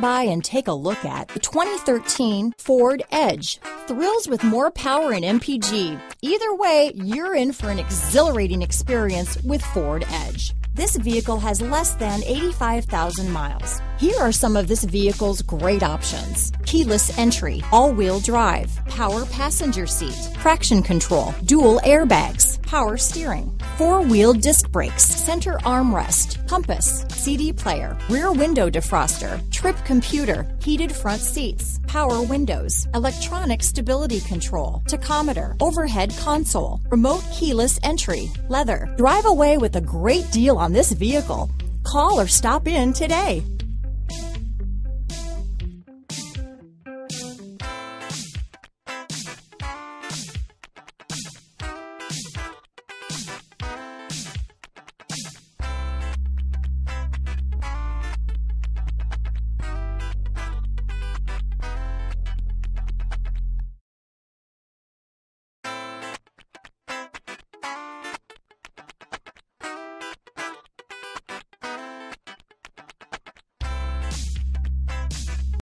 By and take a look at the 2013 Ford Edge. Thrills with more power and MPG. Either way, you're in for an exhilarating experience with Ford Edge. This vehicle has less than 85,000 miles. Here are some of this vehicle's great options. Keyless entry, all-wheel drive, power passenger seat, traction control, dual airbags, power steering, four-wheel disc brakes, center armrest, compass, CD player, rear window defroster, trip computer, heated front seats, power windows, electronic stability control, tachometer, overhead console, remote keyless entry, leather. Drive away with a great deal on this vehicle. Call or stop in today.